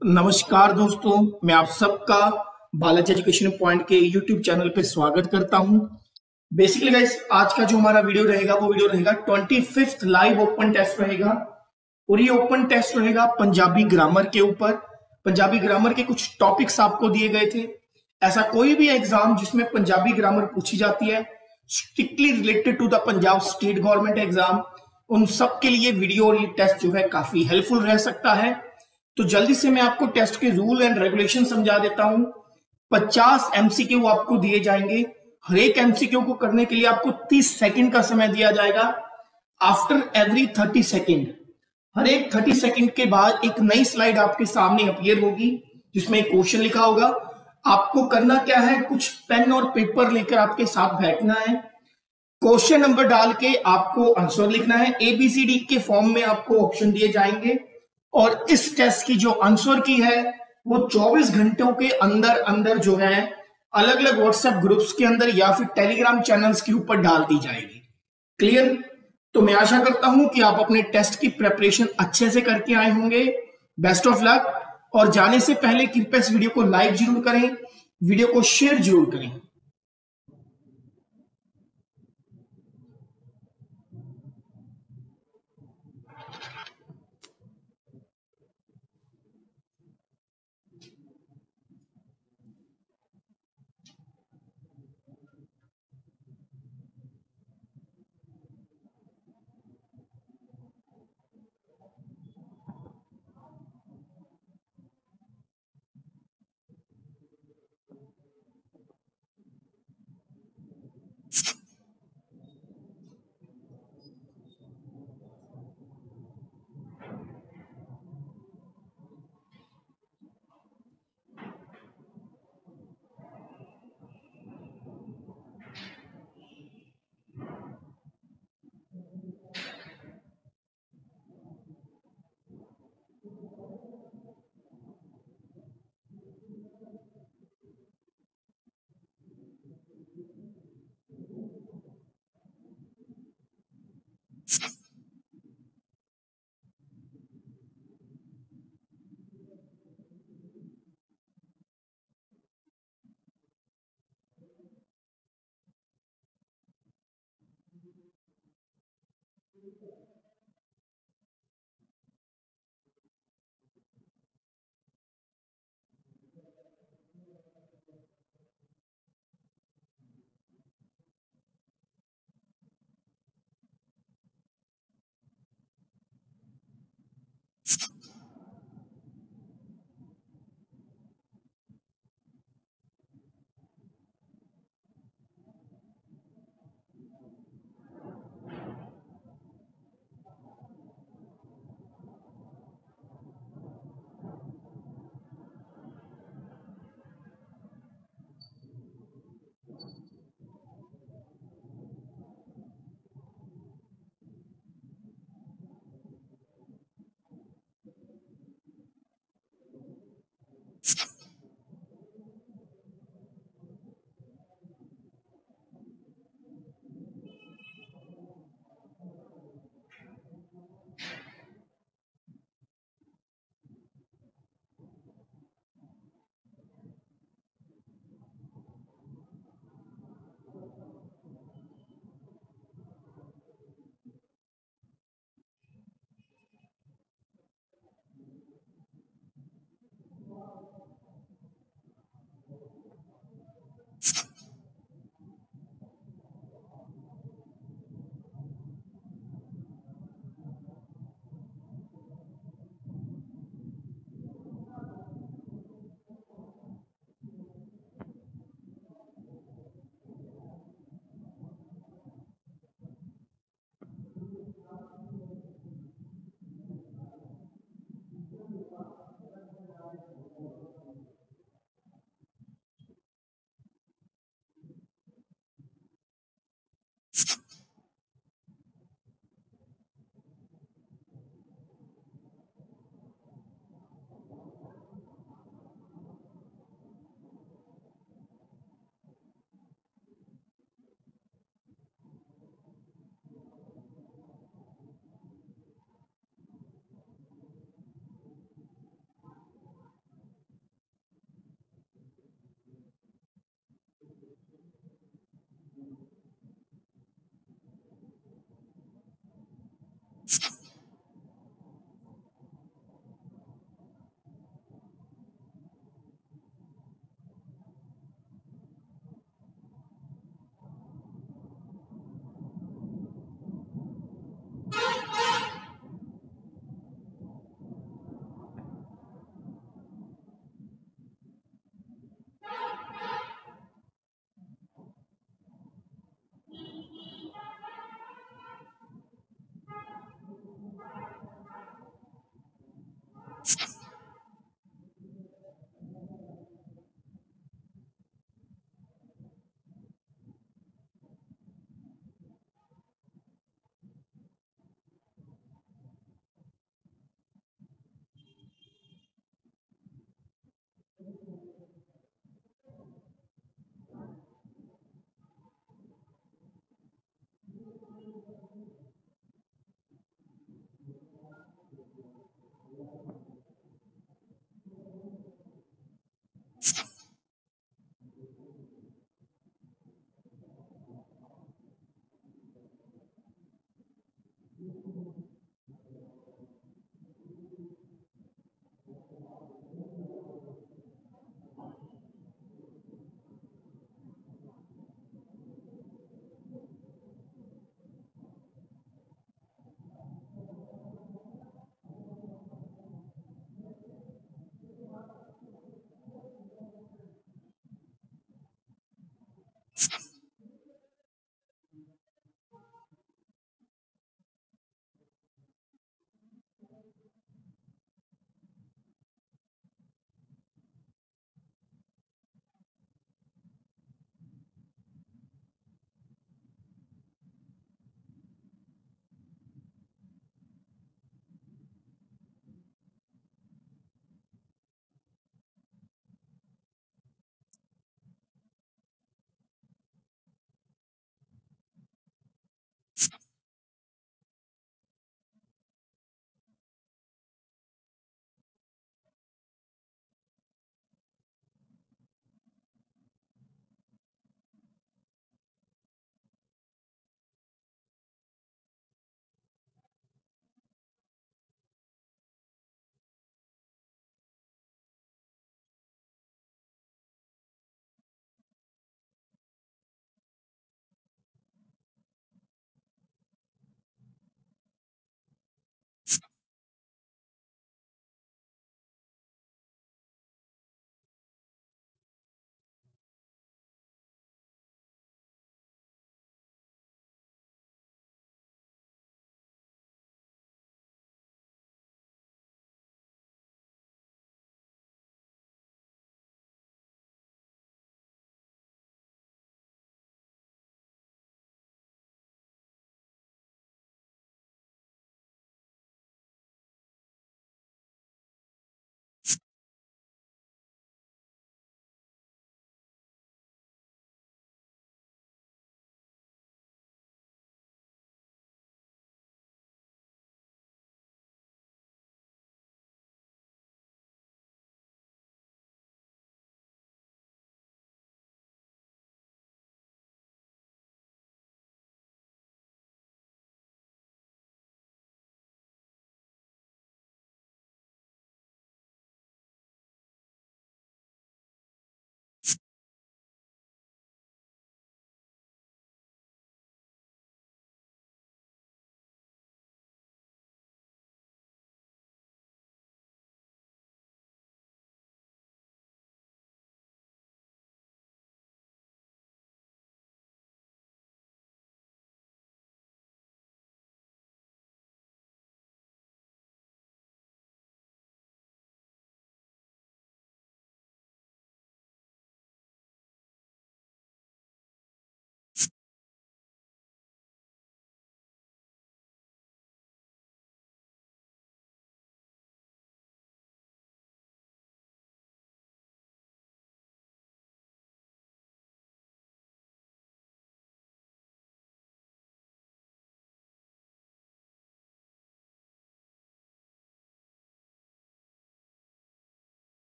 नमस्कार दोस्तों, मैं आप सबका बालाजी एजुकेशन पॉइंट के यूट्यूब चैनल पे स्वागत करता हूँ। बेसिकली गाइस आज का जो हमारा वीडियो रहेगा, वो वीडियो रहेगा twenty fifth live open test रहेगा। और ये ओपन टेस्ट रहेगा पंजाबी ग्रामर के ऊपर। पंजाबी ग्रामर के कुछ टॉपिक्स आपको दिए गए थे। ऐसा कोई भी एग्ज़ाम जिसमें पंजाबी ग्रामर पूछी जाती है strictly related to the Punjab state government exam उन सब के लिए वीडियो टेस्ट जो है काफ़ी हेल्पफुल रह सकता है। तो जल्दी से मैं आपको टेस्ट के रूल एंड रेगुलेशन समझा देता हूँ। 50 एमसीक्यू आपको दिए जाएँगे। हर एक एमसीक्यू को करने के लिए आपको 30 सेकंड का समय दिया जाएगा। आफ्टर एवरी 30 सेकंड हर एक 30 सेकंड के बाद एक नई स्लाइड आपके सामने अपियर होगी, जिसमें एक क्वेश्चन लिखा होगा। आपको करना क्या है? कुछ पेन और पेपर लेकर आपके साथ बैठना है। क्वेश्चन नंबर डाल के आपको आंसर लिखना है। एबीसीडी के फॉर्म में आपको ऑप्शन दिए जाएँगे। और इस टेस्ट की जो आंसर की है, वो 24 घंटों के अंदर अंदर जो है अलग अलग व्हाट्सएप ग्रुप्स के अंदर या फिर टेलीग्राम चैनल्स के ऊपर डाल दी जाएगी। क्लियर तो मैं आशा करता हूँ कि आप अपने टेस्ट की प्रेपरेशन अच्छे से करके आए होंगे। बेस्ट ऑफ़ लक और जाने से पहले कृपया इस वीडियो को लाइक ज़रूर करें वीडियो को शेयर ज़रूर करें।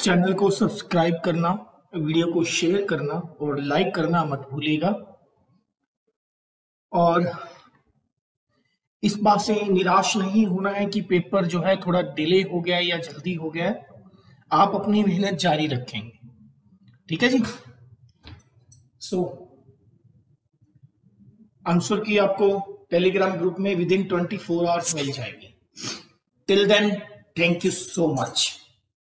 चैनल को सब्सक्राइब करना वीडियो को शेयर करना और लाइक करना मत भूलिएगा। और इस बात से निराश नहीं होना है कि पेपर जो है थोड़ा डिले हो गया या जल्दी हो गया आप अपनी मेहनत जारी रखेंगे। ठीक है जी? सो so, आंसर की आपको टेलीग्राम ग्रुप में within twenty four hours मिल जाएगी। Till then thank you so much